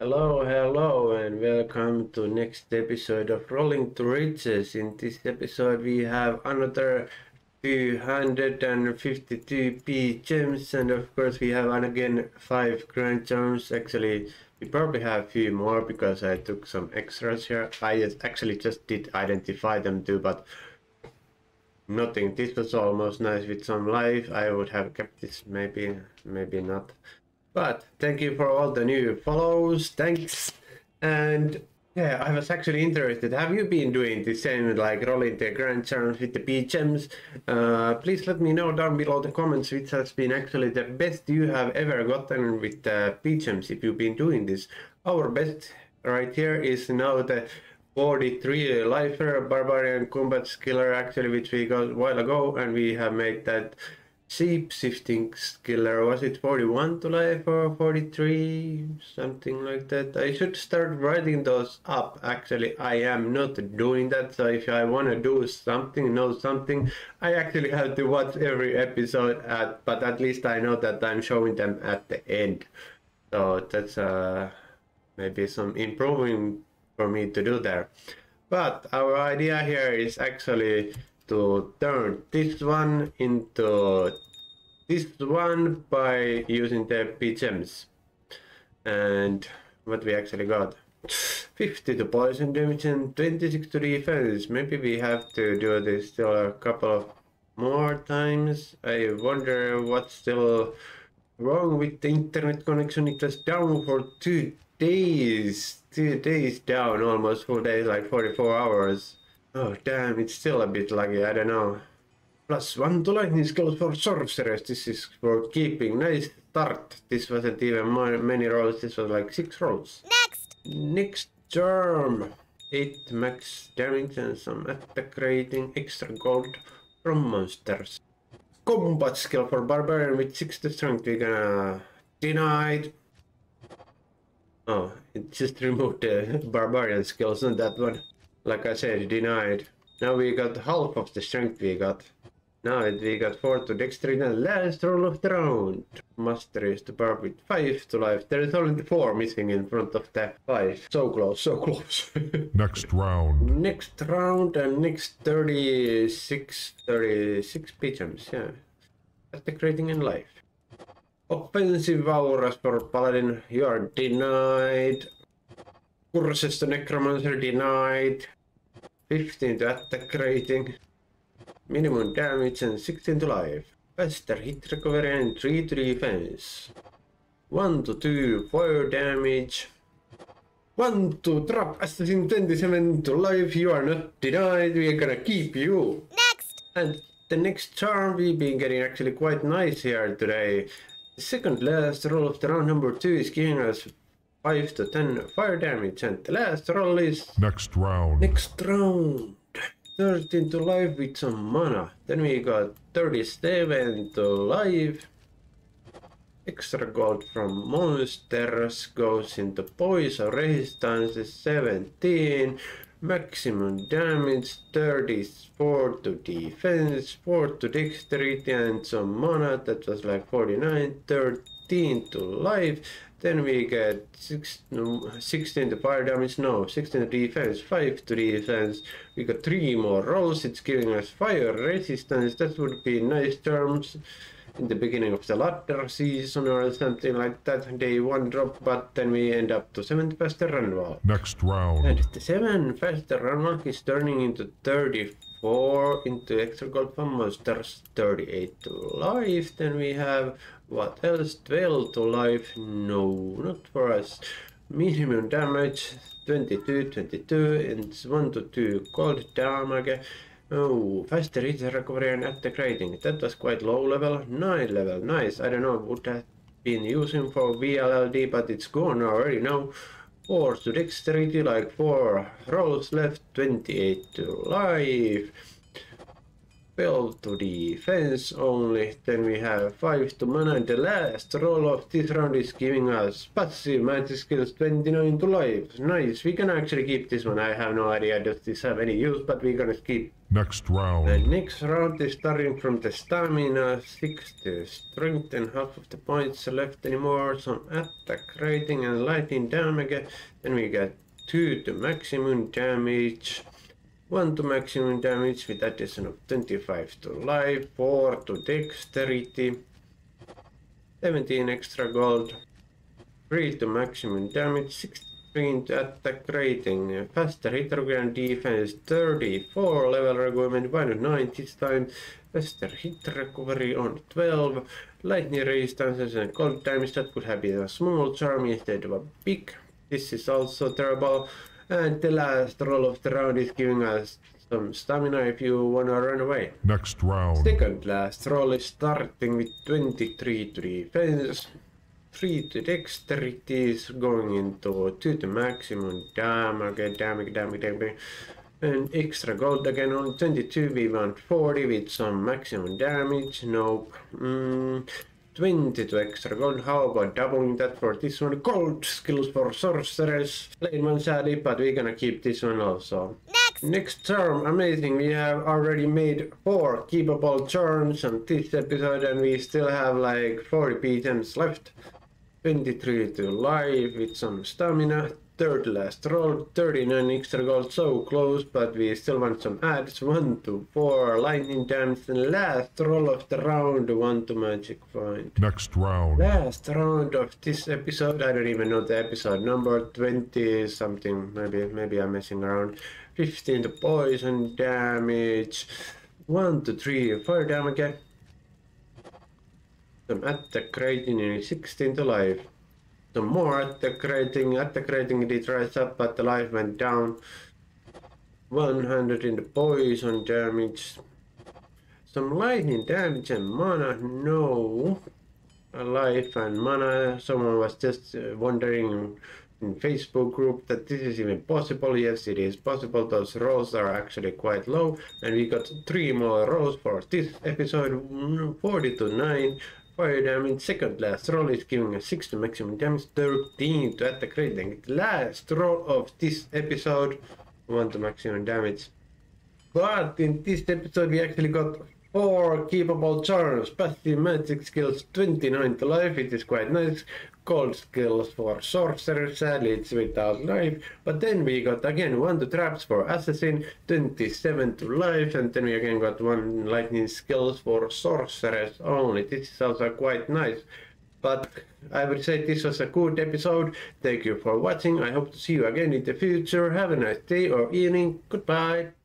Hello, hello, and welcome to next episode of Rolling to Riches. In this episode, we have another 252 P gems, and of course, we have again five grand gems. Actually, we probably have a few more because I took some extras here. I actually just did identify them too, but nothing. This was almost nice with some life. I would have kept this, maybe, maybe not. But thank you for all the new follows. Thanks. And yeah, I was actually interested. Have you been doing the same, like rolling the grand charm with the P gems? Uh, please let me know down below the comments which has been actually the best you have ever gotten with the P gems if you've been doing this. Our best right here is now the 43 lifer barbarian combat skiller actually which we got a while ago and we have made that Shape shifting skiller, was it 41 to life or 43? Something like that. I should start writing those up. Actually, I am not doing that. So if I want to do something, know something, I actually have to watch every episode at, but at least I know that I'm showing them at the end. So that's uh, maybe some improving for me to do there. But our idea here is actually to turn this one into this one by using the P gems. And what we actually got. 50 to poison damage and 26 to defense. Maybe we have to do this still a couple of more times. I wonder what's still wrong with the internet connection. It was down for two days. Two days down, almost four days, like 44 hours. Oh damn, it's still a bit laggy, I don't know. Plus one to lightning skills for sorcerers. This is for keeping. Nice start. This wasn't even more, many rolls, this was like six rolls. Next! Next term. 8 max damage and some attack rating, extra gold from monsters. Combat skill for barbarian with 60 strength. We're gonna denied. Oh, it just removed the barbarian skills on that one. Like I said, denied. Now we got half of the strength we got. Now we got 4 to dexterity and last roll of the round. Mastery is to barb with 5 to life. There is only 4 missing in front of the 5. So close, so close. Next round. next round and next 36, 36 pigeons, yeah. Attack rating in life. Offensive auras for paladin, you are denied. Curses to necromancer denied. 15 to attack rating. Minimum damage and 16 to life. Faster hit recovery and 3 to defense. 1 to 2 fire damage. 1 to trap assassin 27 to life. You are not denied. We are gonna keep you. Next! And the next charm we've been getting actually quite nice here today. The second last roll of the round number 2 is giving us 5 to 10 fire damage and the last roll is Next round. next round. 13 to life with some mana. Then we got 37 to life. Extra gold from monsters goes into poison resistance is 17. Maximum damage 34 to defense, 4 to dexterity and some mana. That was like 49. 13 to life. Then we get six, no, 16 to fire damage, no, 16 to defense, 5 to defense. We got 3 more rolls, it's giving us fire resistance. That would be nice terms in the beginning of the ladder season or something like that. Day 1 drop, but then we end up to 7 faster run walk. Next round. And the 7 faster run walk is turning into 34 into extra gold from monsters, 38 to life. Then we have what else? 12 to life. No, not for us. Minimum damage 22, 22, and 1 to 2 cold damage. Oh, faster hit recovery and attack rating. That was quite low level. 9 level, nice. I don't know, would that been using for VLLD, but it's gone already now. 4 to dexterity, like 4 rolls left, 28 to life. 12 to defense only. Then we have 5 to mana and the last roll of this round is giving us passive magic skills 29 to life. Nice, we can actually keep this one. I have no idea does this have any use, but we're gonna keep. Next round. The next round is starting from the stamina 6 to strength and half of the points left anymore. Some attack rating and lightning damage. Then we got 2 to maximum damage. 1 to maximum damage with addition of 25 to life, 4 to dexterity, 17 extra gold, 3 to maximum damage, 16 to attack rating, faster hit recovery defense, 34 level requirement, minus 9 this time, faster hit recovery on 12, lightning resistance and cold damage that could have been a small charm instead of a big. This is also terrible. And the last roll of the round is giving us some stamina if you wanna run away. Next round. Second last roll is starting with 23 to defense, 3 to dexterity is going into 2 to maximum damage, damage, damage, damage. And extra gold again on 22 we want 40 with some maximum damage, nope. Mm, 20 to extra gold. How about doubling that for this one? Cold skills for sorcerers. Plain one sadly, but we're gonna keep this one also. Next. Next term, amazing. We have already made four keepable charms on this episode, and we still have like 40 P gems left. 23 to life with some stamina. Third last roll, 39 extra gold, so close, but we still want some adds. 1 to 4 lightning damage, and last roll of the round, 1 to magic find. Next round. Last round of this episode, I don't even know the episode number, 20 something, maybe, maybe I'm messing around. 15 to poison damage, 1 to 3 fire damage, some attack rating and 16 to life. Some more attack rating, attack rating did rise up but the life went down. 100 in the poison damage. Some lightning damage and mana, no. Life and mana, someone was just uh, wondering in Facebook group that this is even possible. Yes, it is possible. Those rolls are actually quite low. And we got three more rolls for this episode, mm, 40 to 9. Fire damage, second last roll is giving us 60 maximum damage, 13 to attack rating. Last roll of this episode, 1 to maximum damage. But in this episode we actually got 4 keepable charms, passive magic skills 29 to life, it is quite nice. Cold skills for sorcerer, sadly it's without life. But then we got again 1 to traps for assassin, 27 to life, and then we again got 1 lightning skills for sorcerers only. This is also quite nice. But I would say this was a good episode. Thank you for watching. I hope to see you again in the future. Have a nice day or evening. Goodbye.